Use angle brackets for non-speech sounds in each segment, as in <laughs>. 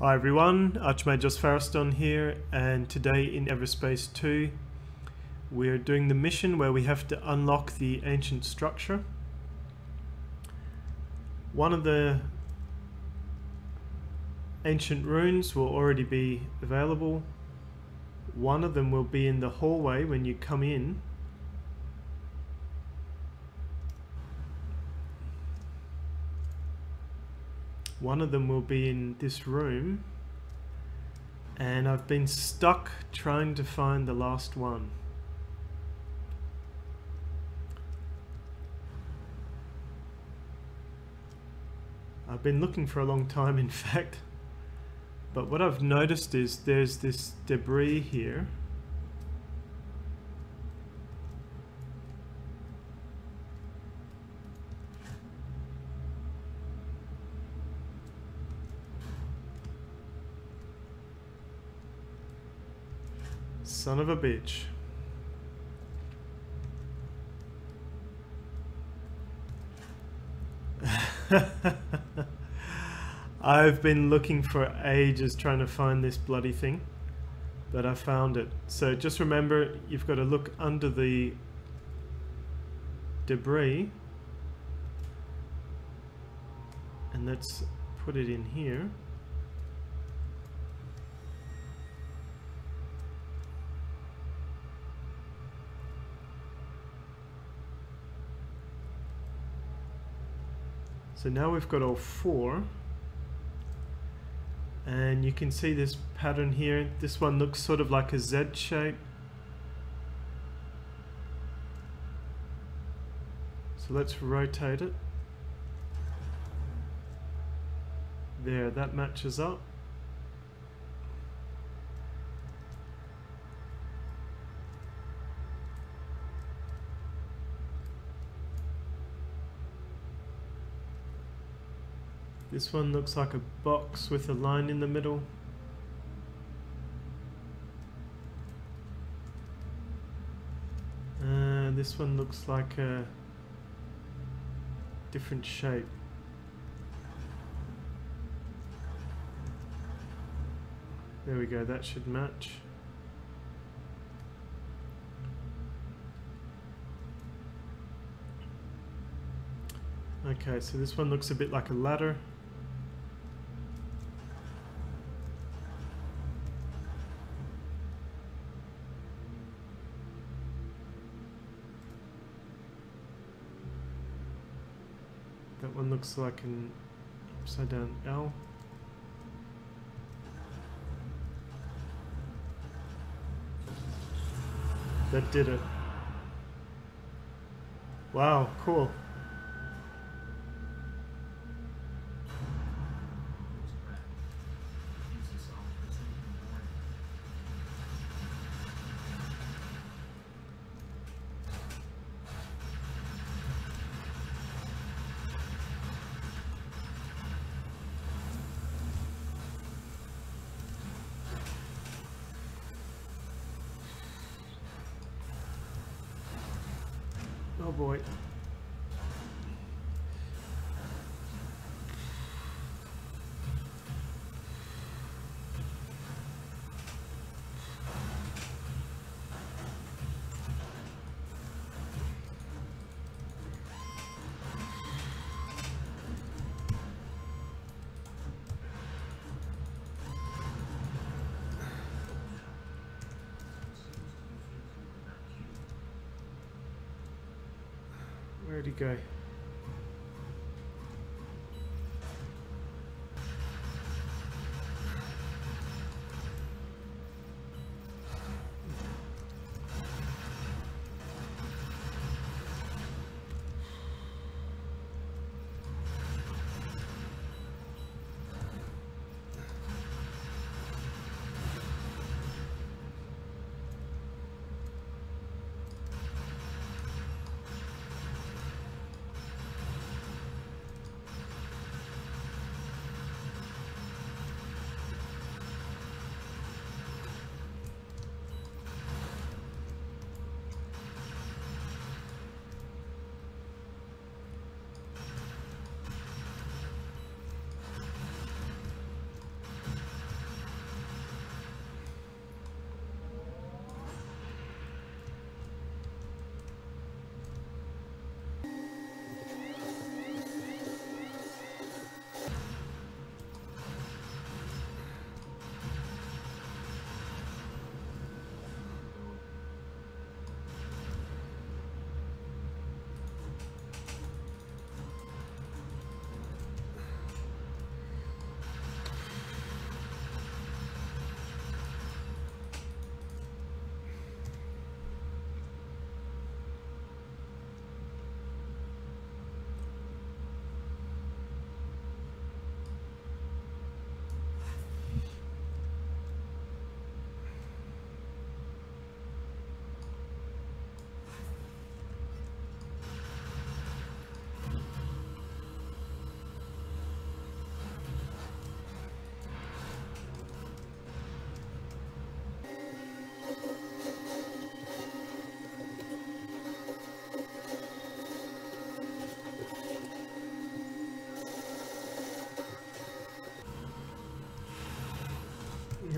Hi everyone, Archmage Fariston here and today in Everspace 2 we're doing the mission where we have to unlock the ancient structure. One of the ancient runes will already be available. One of them will be in the hallway when you come in One of them will be in this room. And I've been stuck trying to find the last one. I've been looking for a long time in <laughs> fact. But what I've noticed is there's this debris here. Son of a bitch. <laughs> I've been looking for ages trying to find this bloody thing, but I found it. So just remember, you've got to look under the debris, and let's put it in here. So now we've got all four. And you can see this pattern here. This one looks sort of like a Z shape. So let's rotate it. There, that matches up. This one looks like a box with a line in the middle. Uh, this one looks like a different shape. There we go, that should match. Okay, so this one looks a bit like a ladder. Looks like an upside down L. That did it. Wow, cool. Boy. Where'd?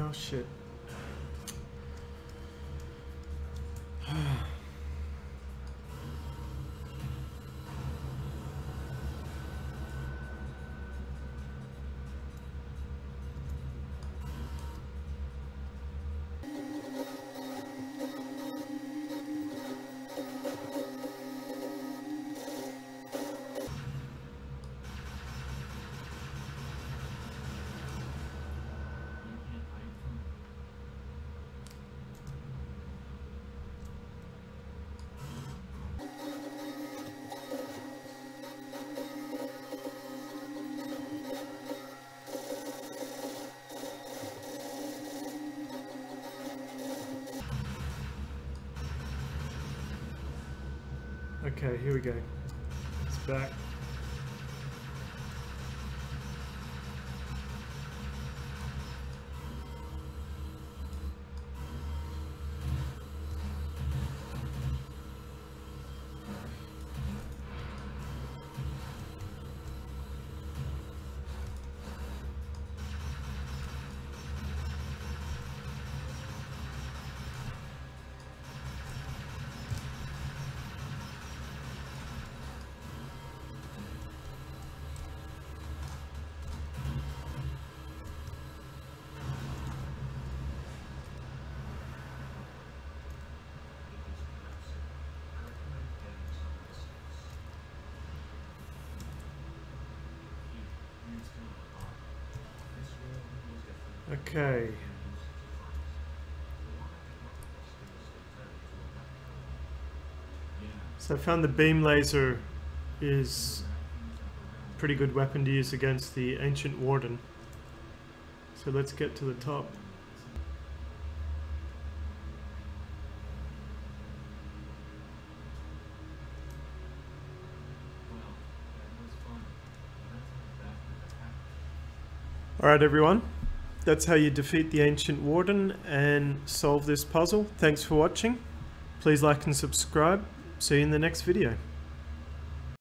Oh shit. Okay, here we go. It's back. Okay. So I found the beam laser is a pretty good weapon to use against the ancient warden. So let's get to the top. Alright everyone, that's how you defeat the Ancient Warden and solve this puzzle. Thanks for watching. Please like and subscribe. See you in the next video.